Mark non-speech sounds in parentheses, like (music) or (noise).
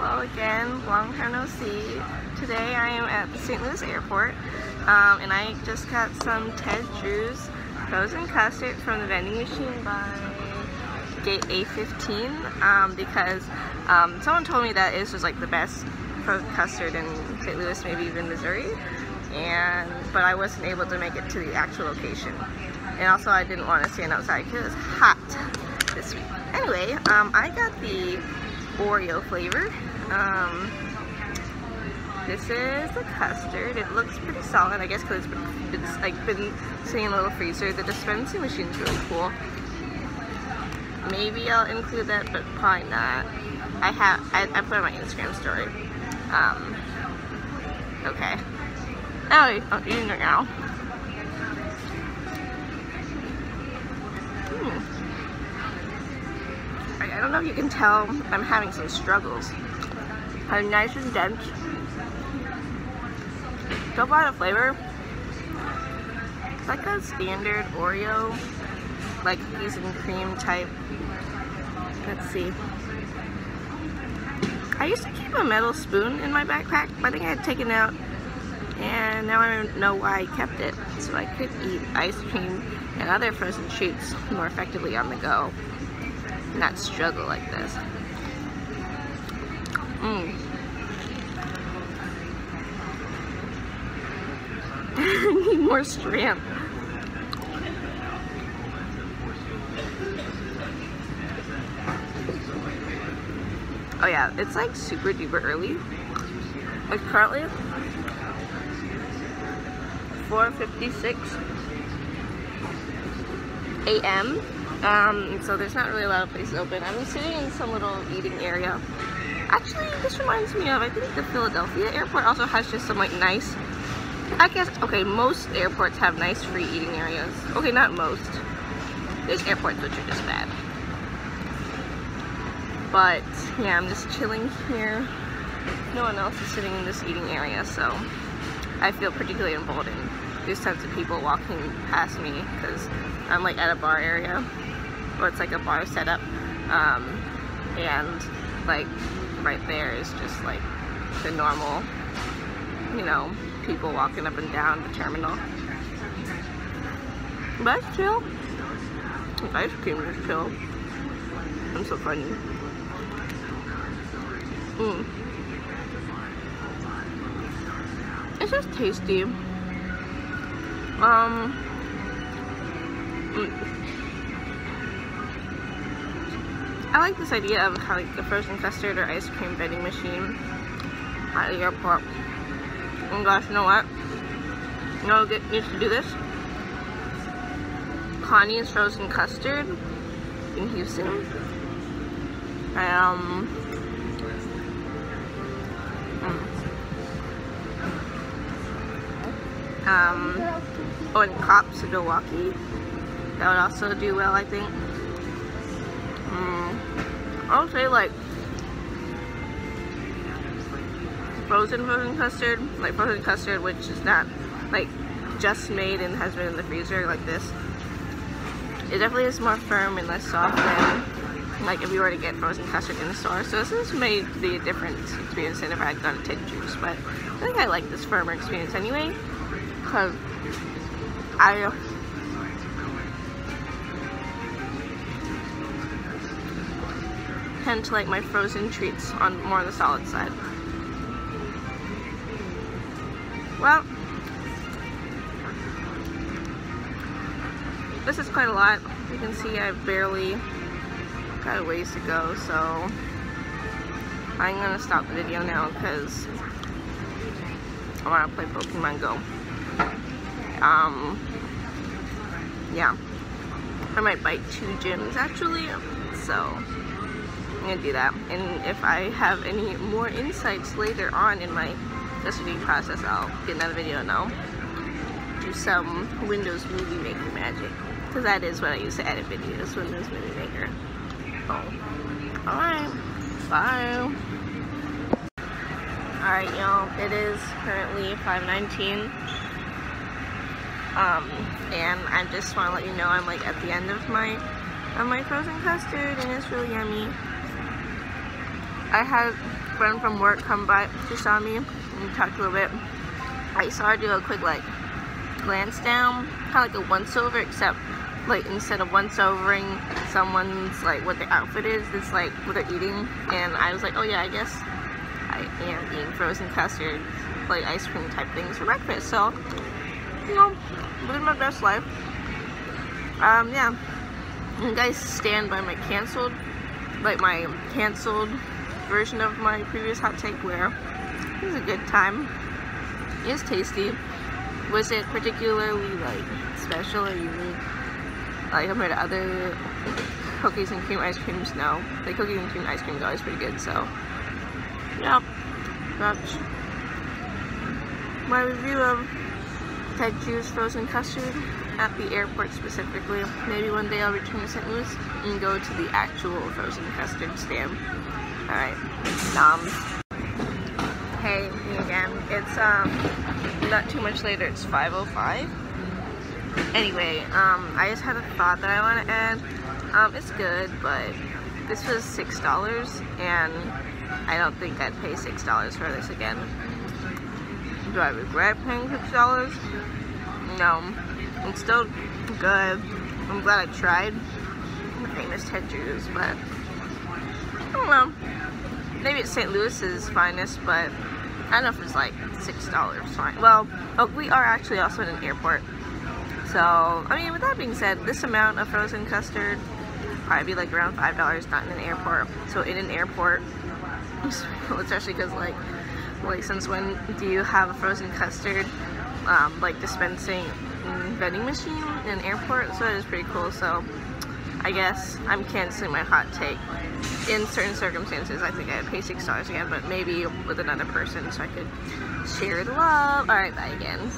Hello again, long time no see. Today I am at the St. Louis airport um, and I just got some Ted Drewes frozen custard from the vending machine by gate A15 um, because um, someone told me that it's just like the best frozen custard in St. Louis, maybe even Missouri. And but I wasn't able to make it to the actual location. And also I didn't want to stand outside because it was hot this week. Anyway, um, I got the Oreo flavor. Um, this is the custard. It looks pretty solid, I guess, because it's, been, it's like been sitting in a little freezer. The dispensing machine is really cool. Maybe I'll include that, but probably not. I have I, I put on my Instagram story. Um, okay. Oh, I'm eating it now. Know if you can tell, I'm having some struggles. I'm nice and dense. Don't lot of flavor. It's like a standard Oreo, like cookies and cream type. Let's see. I used to keep a metal spoon in my backpack, but I think I had taken out and now I don't know why I kept it. So I could eat ice cream and other frozen treats more effectively on the go not struggle like this. Mmm. (laughs) need more strength. Oh yeah, it's like super duper early. It's currently 4.56 a.m. Um, so there's not really a lot of places open. I'm sitting in some little eating area. Actually, this reminds me of, I think the Philadelphia airport also has just some like nice, I guess, okay, most airports have nice free eating areas. Okay, not most. There's airports which are just bad. But, yeah, I'm just chilling here. No one else is sitting in this eating area, so I feel particularly emboldened. There's tons of people walking past me because I'm like at a bar area well, it's like a bar setup. Um, and like right there is just like the normal, you know, people walking up and down the terminal. But it's chill. Ice cream is chill. I'm so funny. Mm. It's just tasty. Um, mm I like this idea of how like the frozen custard or ice cream vending machine at the airport. Oh gosh, you know what? You know get needs to do this? Connie's frozen custard in Houston. Um um, oh, and Kopp's in Milwaukee. That would also do well, I think. Mm. I would say like frozen frozen custard, like frozen custard which is not like just made and has been in the freezer like this. It definitely is more firm and less soft than like if you were to get frozen custard in the store. So this may be a different experience than if I had gone to Ted Drewes, but I think I like this firmer experience anyway. Cause I tend to like my frozen treats on more on the solid side. Well, this is quite a lot. You can see I've barely got a ways to go, so I'm gonna stop the video now because I wanna play Pokemon Go. Um, yeah. I might bite two gyms actually, so gonna do that. And if I have any more insights later on in my custody process, I'll get another video and I'll do some Windows Movie Maker magic. Because that is what I use to edit videos, Windows Movie Maker. Oh. Alright. Bye. Alright, y'all. It is currently 519. Um, and I just want to let you know I'm like at the end of my of my frozen custard and it's really yummy. I had a friend from work come by, she saw me and talked a little bit. I saw her do a quick like glance down, kind of like a once over, except like instead of once overing someone's like what their outfit is, it's like what they're eating. And I was like, oh yeah, I guess I am eating frozen custard, like ice cream type things for breakfast. So, you know, living my best life. Um, yeah. You guys stand by my canceled, like my canceled version of my previous hot take where it was a good time. It is tasty. Was it particularly like special or unique? Like compared to other cookies and cream ice creams? No. The cookies and cream ice cream is always pretty good, so yeah. That's my review of Ted Drewes frozen custard at the airport specifically. Maybe one day I'll return to St. Louis and go to the actual frozen custard stand. Alright. Hey, me again. It's um not too much later, it's 5.05. Anyway, um, I just had a thought that I want to add. Um, it's good, but this was $6 and I don't think I'd pay $6 for this again. Do I regret paying $6? No. It's still good. I'm glad I tried the famous Drewes, but don't know. Maybe it's St. Louis's finest, but I don't know if it's like $6 fine. Well, oh, we are actually also in an airport. So, I mean, with that being said, this amount of frozen custard probably be like around $5 not in an airport. So in an airport, (laughs) especially because like, like since when do you have a frozen custard um, like dispensing vending machine in an airport? So it is pretty cool. So I guess I'm canceling my hot take. In certain circumstances, I think I'd pay six dollars again, but maybe with another person so I could share the love. All right, bye again.